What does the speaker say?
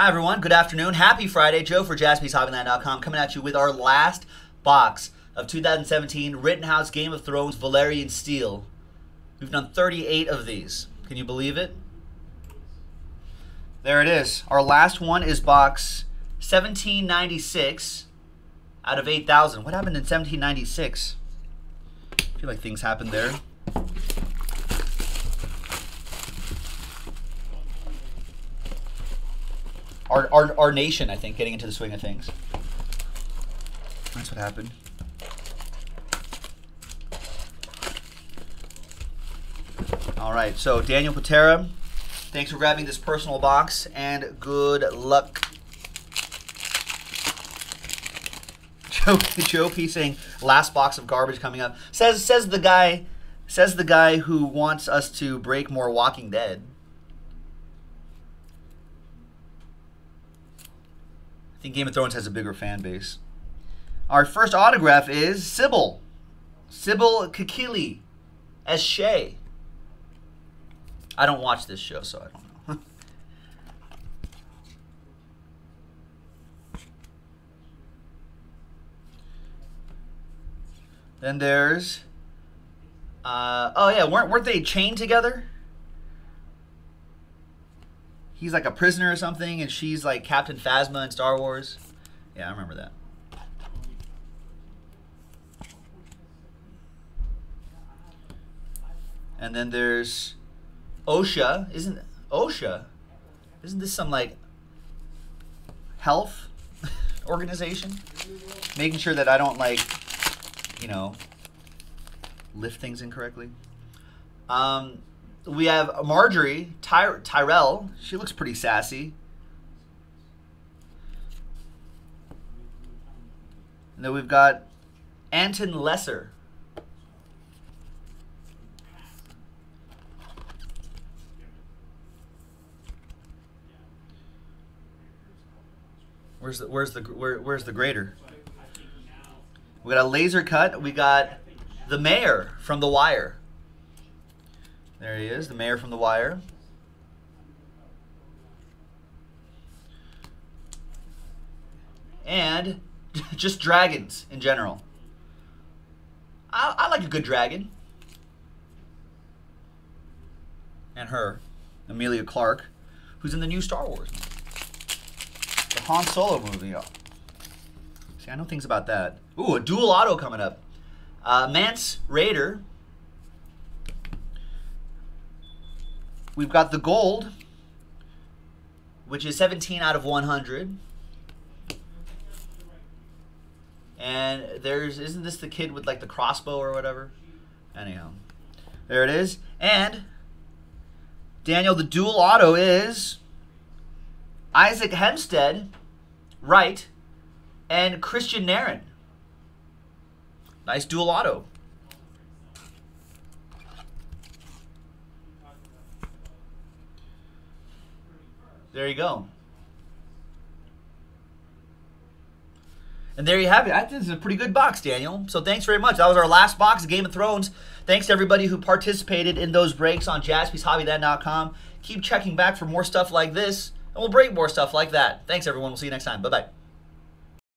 Hi, everyone. Good afternoon. Happy Friday. Joe for jaspyshobbyland.com coming at you with our last box of 2017 Rittenhouse Game of Thrones Valyrian Steel. We've done 38 of these. Can you believe it? There it is. Our last one is box 1796 out of 8,000. What happened in 1796? I feel like things happened there. Our, our, our nation, I think, getting into the swing of things. That's what happened. All right, so Daniel Patera, thanks for grabbing this personal box, and good luck. Joe, Joe P saying last box of garbage coming up. Says says the guy says the guy who wants us to break more Walking Dead. I think Game of Thrones has a bigger fan base. Our first autograph is Sibel. Sibel Kekilli as Shae. I don't watch this show, so I don't know. then there's, uh, oh yeah, weren't weren't they chained together? He's like a prisoner or something, and she's like Captain Phasma in Star Wars. Yeah, I remember that. And then there's OSHA. Isn't OSHA? Isn't this some like health organization? Making sure that I don't like, you know, lift things incorrectly. Um, we have Margaery Ty- Tyrell. She looks pretty sassy. And then we've got Anton Lesser. Where's the where's the where, where's the grader? We got a laser cut. We got the mayor from The Wire. There he is, the mayor from The Wire. And just dragons in general. I, I like a good dragon. And her, Emilia Clarke, who's in the new Star Wars. The Han Solo movie. See, I know things about that. Ooh, a dual auto coming up. Uh, Mance Rayder We've got the gold, which is 17 out of 100. And there's, isn't this the kid with like the crossbow or whatever? Anyhow, there it is. And Daniel, the dual auto is Isaac Hempstead, Wright, and Kristian Nairn. Nice dual auto. There you go. And there you have it. I think this is a pretty good box, Daniel. So thanks very much. That was our last box of Game of Thrones. Thanks to everybody who participated in those breaks on jaspyshobbyland.com. Keep checking back for more stuff like this, and we'll break more stuff like that. Thanks, everyone. We'll see you next time. Bye-bye.